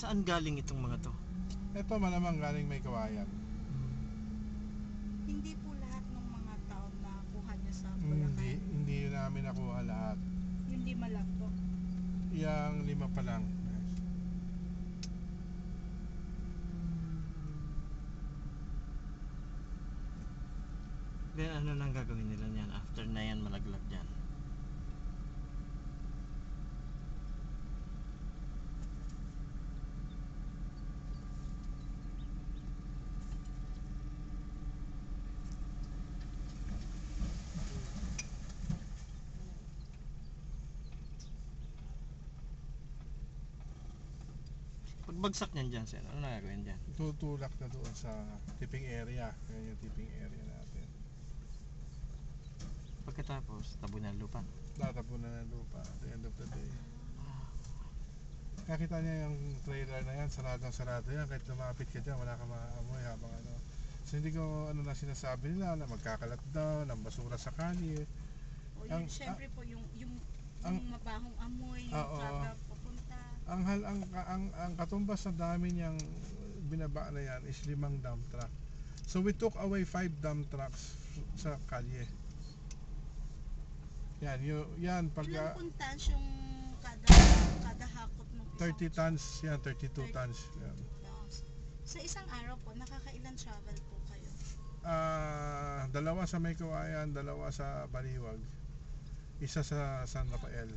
Saan galing itong mga to? Ito malamang galing may kawayan. Hindi po lahat ng mga taon na kuha niya sa Hindi, Bulacan. hindi namin nakuha lahat. Yung lima lang po. Yang lima pa lang. Then ano nang gagawin nila niyan after na yan malaglag dyan? Pagbagsak niyan dyan, sir, ano na gagawin dyan? Tutulak na doon sa tipping area. Yan yung tipping area natin. Pagkatapos, tabunan lupa. Tatapunan ng lupa at the end of the day. Nakita niya yung trailer na yan, saradong sarado yan. Kahit lumapit ka dyan, wala kang maamoy habang ano. So hindi ko ano na sinasabi nila na magkakalat daw ng basura sa kalye. O yun, Ang- syempre po yung, yung, ang- yung mabahong amoy, yung Oo. kada papunta. Ang hal ang ang ang katumbas sa dami niyang binaba na yan is limang dump truck. So we took away five dump trucks sa kalye. Yan, yun, yan pag Ilang puntans yung kada, kada hakot ng isang 30 tons, yan 32 tons. Yan. Sa isang araw po, nakakailan travel po kayo? Ah, dalawa sa May Kawayan, dalawa sa Baliwag. Isa sa San Rafael.